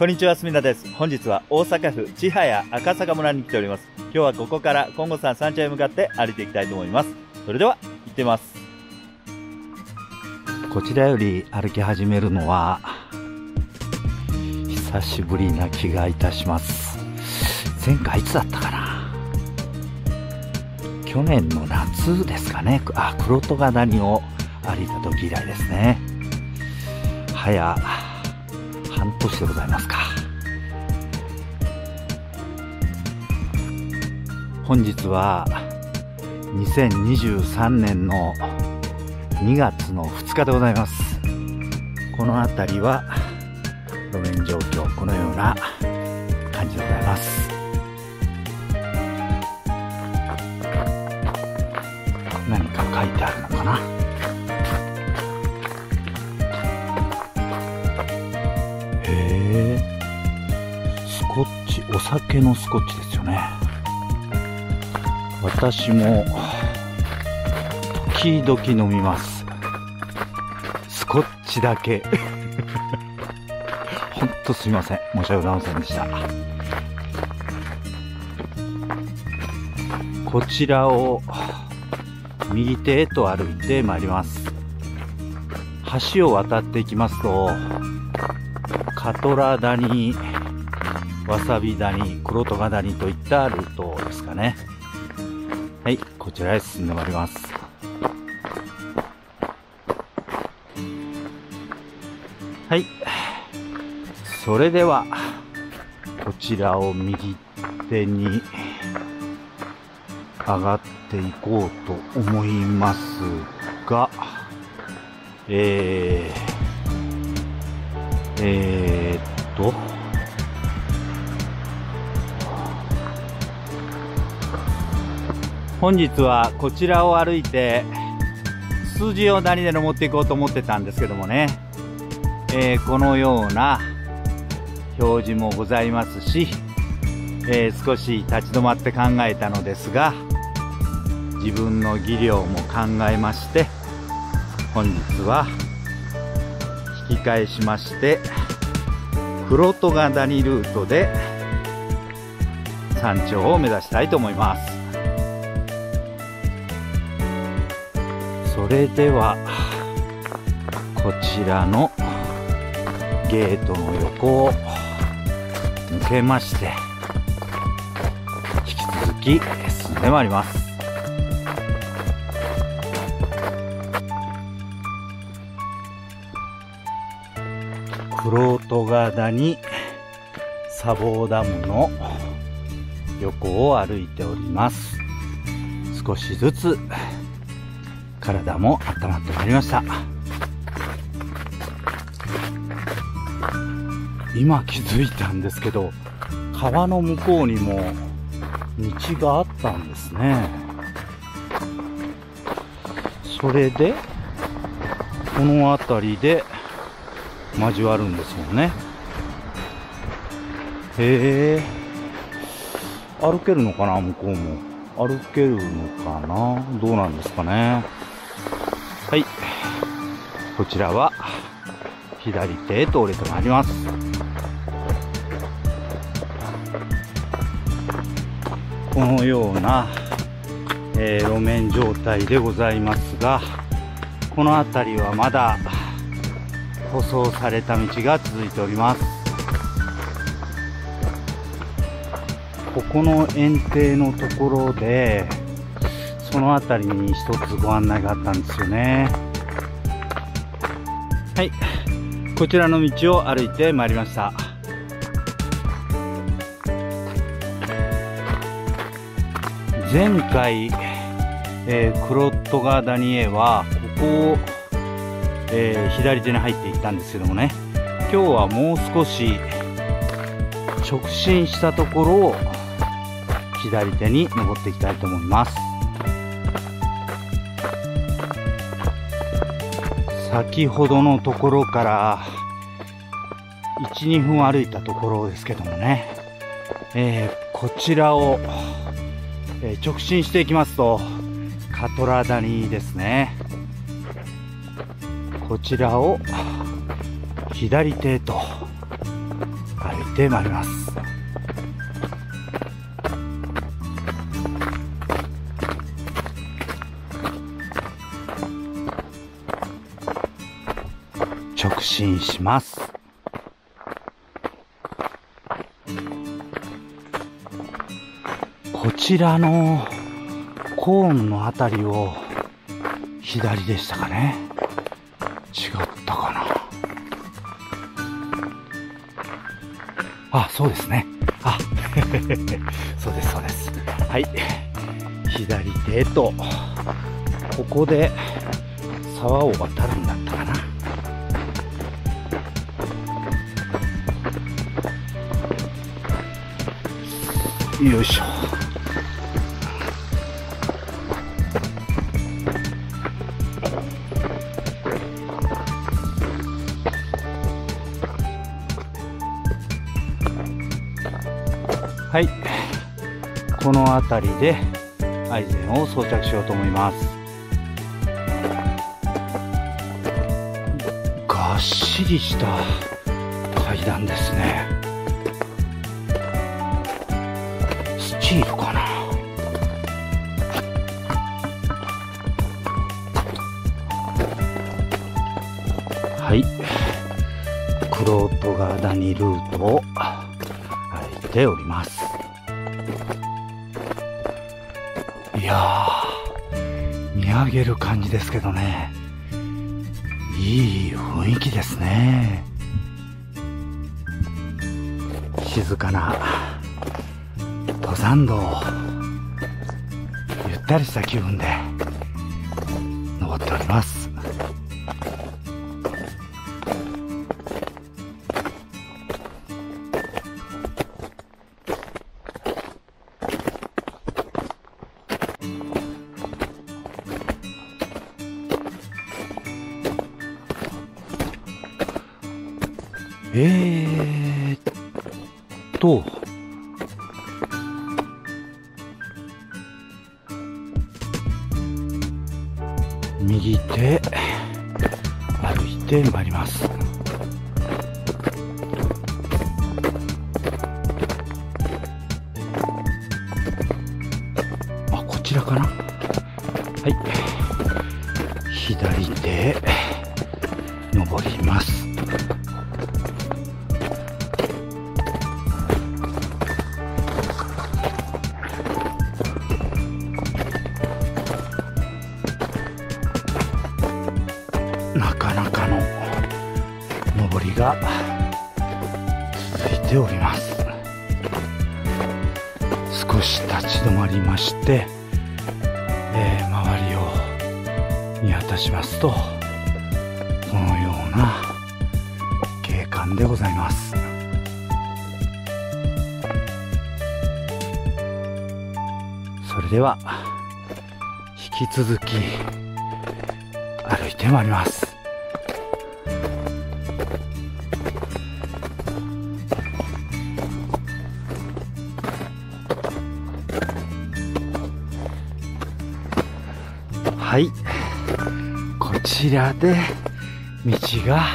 こんにちは、すみだです。本日は大阪府千早赤坂村に来ております。今日はここから金剛山山頂へ向かって歩いていきたいと思います。それでは、行ってます。こちらより歩き始めるのは、久しぶりな気がいたします。前回いつだったかな去年の夏ですかね。あ、黒戸ヶ谷を歩いた時以来ですね。早半年でございますか。本日は2023年の2月の2日でございます。この辺りは路面状況このような感じでございます。何か書いてあるのかな。スコッチお酒のスコッチですよね。私も時々飲みます。スコッチだけ。ほんとすみません。申し訳ございませんでした。こちらを右手へと歩いてまいります。橋を渡っていきますとカトラ谷、わさび谷、黒戸ヶ谷といったルートですかね。はい、こちらへ進んでまいります。はい。それでは、こちらを右手に上がっていこうと思いますが、えー、えー、っと、本日はこちらを歩いて、数字を何で登っていこうと思ってたんですけどもね、えー、このような表示もございますし、えー、少し立ち止まって考えたのですが、自分の技量も考えまして、本日は引き返しまして黒戸ヶ谷ルートで山頂を目指したいと思います。それではこちらのゲートの横を抜けまして引き続き進んでまいります。黒戸ヶ谷砂防ダムの横を歩いております。少しずつ体も温まってまいりました。今気づいたんですけど川の向こうにも道があったんですね。それでこの辺りで交わるんですもんね。へえ。歩けるのかな向こうも。歩けるのかなどうなんですかね。はい。こちらは左手へと折れてまいります。このような、えー、路面状態でございますがこの辺りはまだ舗装された道が続いております。ここの園庭のところでその辺りに一つご案内があったんですよね。はい。こちらの道を歩いてまいりました。前回、えー、黒戸川谷へはここをえー、左手に入っていったんですけどもね。今日はもう少し直進したところを左手に登っていきたいと思います。先ほどのところから12分歩いたところですけどもね、えー、こちらを、えー、直進していきますとカトラ谷ですね。こちらを左手と歩いてまいります。直進します。こちらのコーンのあたりを左でしたかね。違ったかな。あそうですね。あ そうですそうです。はい。左手とここで沢を渡るんだったかな。よいしょ。はい。この辺りでアイゼンを装着しようと思います。がっしりした階段ですね。はい。クロートガーダニルートを歩いております。いや見上げる感じですけどね。いい雰囲気ですね。静かな登山道ゆったりした気分で登っております。えーっと、右手、歩いてまいります。あ、こちらかな？はい。左手、登ります。ております。少し立ち止まりまして、えー周りを見渡しますとこのような景観でございます。それでは引き続き歩いてまいります。はい。こちらで道が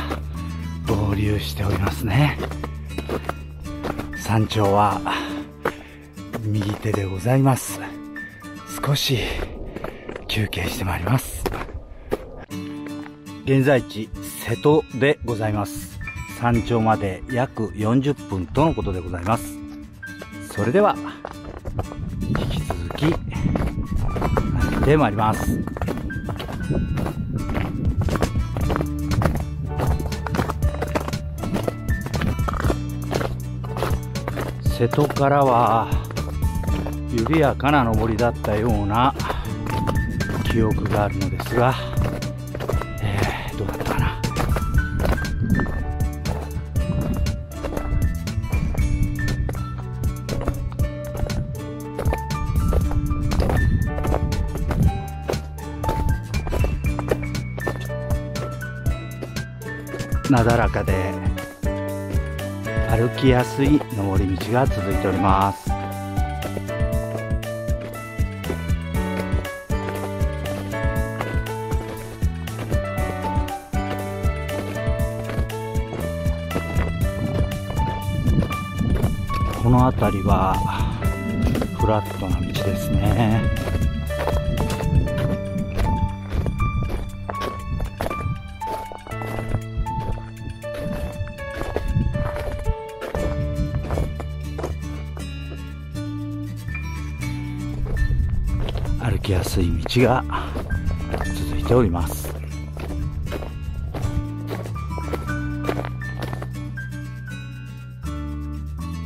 合流しておりますね。山頂は右手でございます。少し休憩してまいります。現在地瀬戸でございます。山頂まで約40分とのことでございます。それでは引き続き歩いてまいります。瀬戸からは緩やかな登りだったような記憶があるのですがえー、どうだったかな。なだらかで歩きやすい登り道が続いております。この辺りはフラットな歩きやすい道が続いております。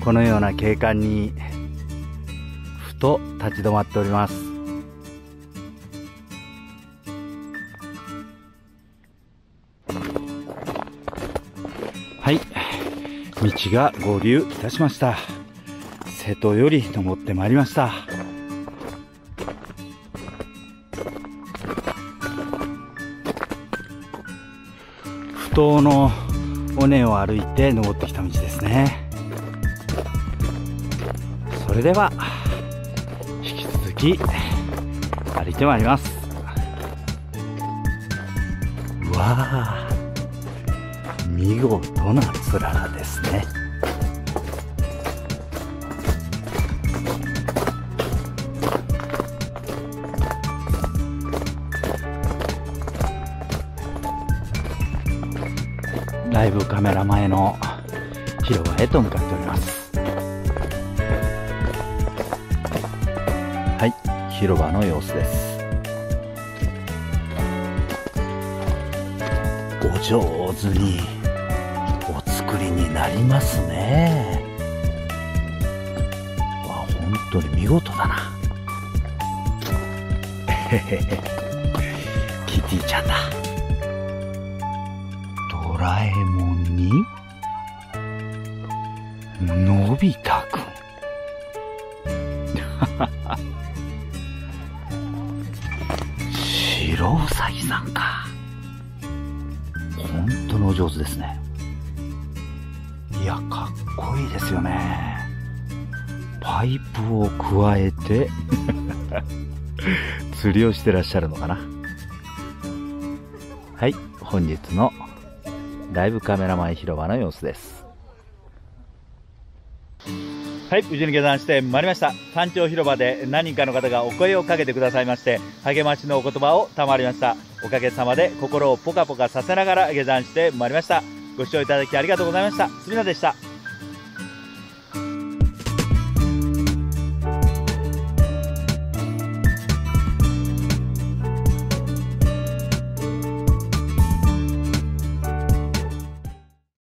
このような景観にふと立ち止まっております。はい。道が合流いたしました。瀬戸より登ってまいりました。不当の尾根を歩いて登ってきた道ですね。それでは引き続き歩いてまいります。うわあ見事なつららですね。ライブカメラ前の広場へと向かっております。はい広場の様子です。お上手にお作りになりますね。わ本当に見事だな。へへへ。キティちゃんだ。ドラえもんに？のび太くん。白うさぎさんか。本当のお上手ですね。いやかっこいいですよね。パイプを加えて 釣りをしてらっしゃるのかな。はい本日のライブカメラ前広場の様子ですはい、無事に下山してまいりました。山頂広場で何人かの方がお声をかけてくださいまして、励ましのお言葉を賜りました。おかげさまで心をポカポカさせながら下山してまいりました。ご視聴いただきありがとうございました。すみなでした。